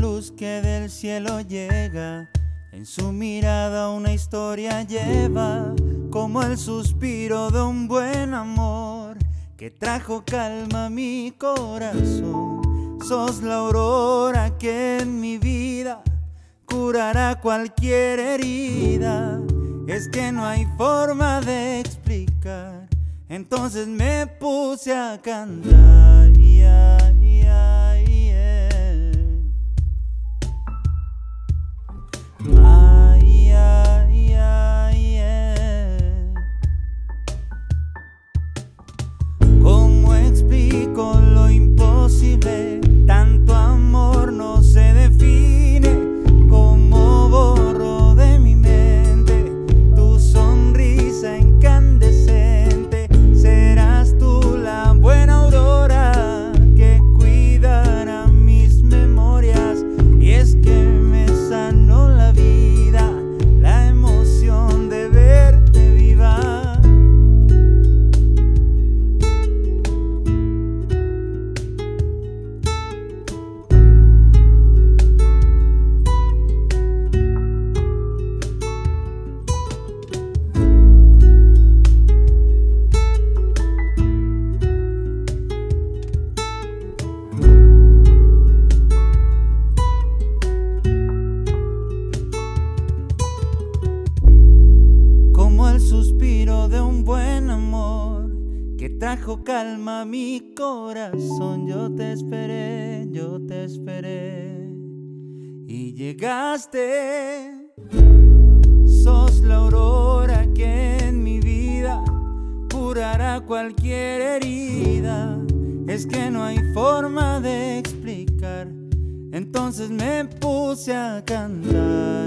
luz que del cielo llega. En su mirada una historia lleva, como el suspiro de un buen amor que trajo calma a mi corazón. Sos la aurora que en mi vida curará cualquier herida. Es que no hay forma de explicar. Entonces me puse a cantar. Buen amor que trajo calma a mi corazón. Yo te esperé, yo te esperé y llegaste. Sos la aurora que en mi vida curará cualquier herida. Es que no hay forma de explicar. Entonces me puse a cantar.